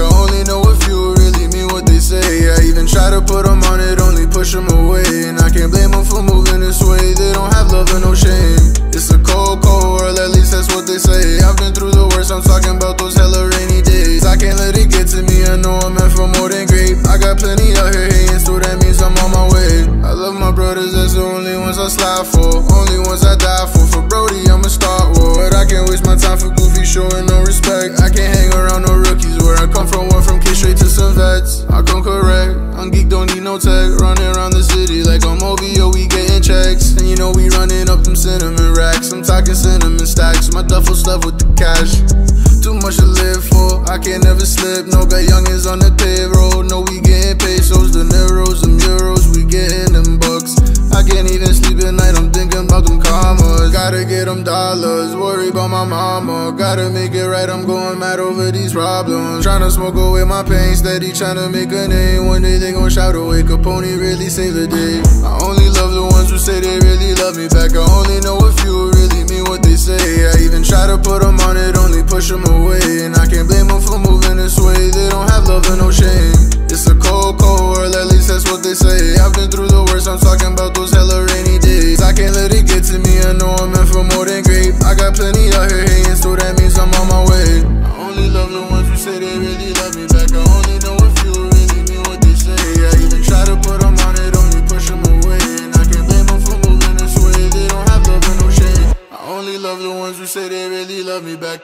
I only know a few really mean what they say. I even try to put them on it, only push them away. And I can't blame them for moving this way. They don't have love and no shame. It's a cold, cold world, at least that's what they say. I've been through the worst, I'm talking about those hella rainy days. I can't let it get to me, I know I'm meant for more than great. I got plenty out here hating, so that means I'm on my way. I love my brothers, that's the only ones I slide for. Only ones I die for. For Brody, I'ma start war. But I can't waste my time for goofy showing no respect. I can't hang around no come from, went from kids straight to some vets. I come correct. I'm geek, don't need no tech. Running around the city like I'm OVO, we getting checks. And you know we running up them cinnamon racks. I'm talking cinnamon stacks. My duffel stuff with the cash. Too much to live for. I can't never slip. No got youngins on the payroll. Gotta get them dollars. Worry about my mama. Gotta make it right. I'm going mad over these problems. Tryna smoke away my pain. Steady tryna make a name. One day they gon' shout away. Kapone really saved the day. I only love the ones who say they really love me back. I only know a few really mean what they say. I even try to put them on it. Only push them away. And I can't blame them for moving this way. They don't have love and no shame. It's a cold, cold world. At least that's what they say. I've been through the worst. I'm talking about those hella rainy days. I can't let it know I'm meant for more than great. I got plenty out here hating, so that means I'm on my way. I only love the ones who say they really love me back. I only know few who really mean what they say. I even try to put them on it, only push them away. And I can't blame them for moving this way. They don't have love and no shame. I only love the ones who say they really love me back.